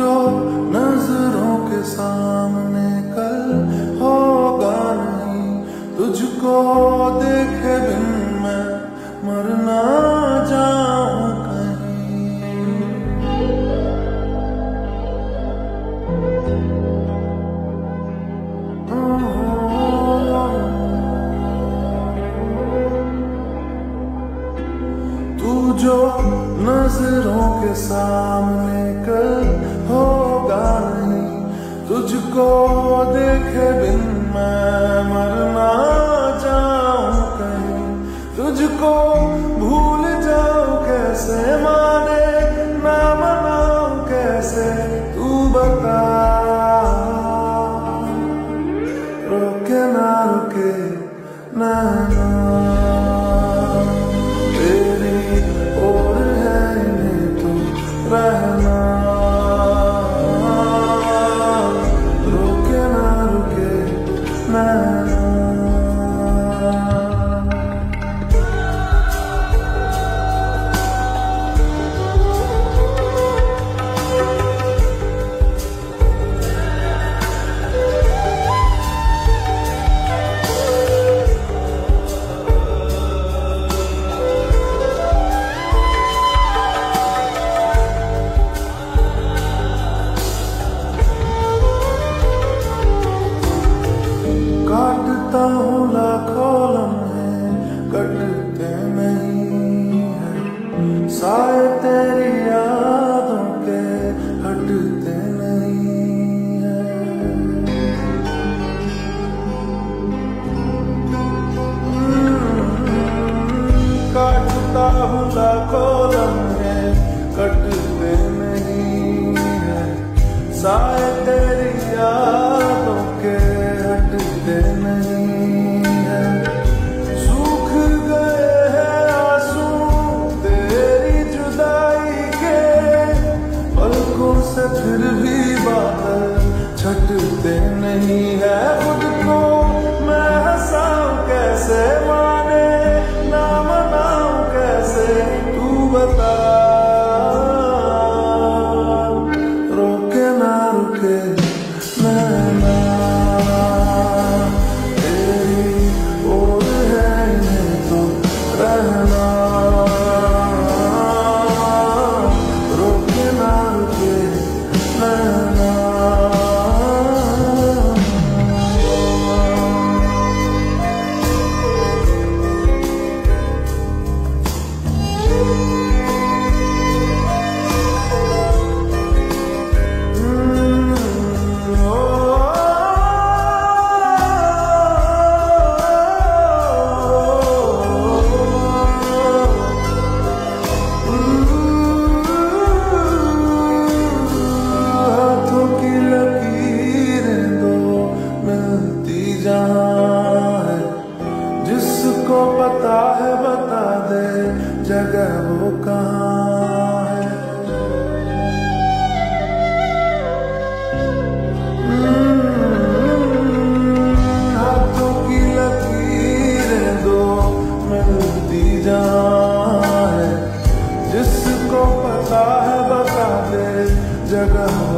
जो नज़रों के सामने कल होगा नहीं, तुझको देखे बिन मैं मरना जाऊँ कहीं। तू जो नज़रों के सामने नहीं तुझको देखे बिन मैं मरना जाऊँ कहीं। तुझको भूल जाऊँ कैसे माने काटता हूँ लाखों लम्हे, कटते नहीं है। साए तेरी यादों के हटते नहीं है। काटता कैसे माने पता है, बता दे, जगह वो कहाँ है? हम्म, हाथों की लकीरें दो मिलती दी है जिसको पता है, बता दे, जगह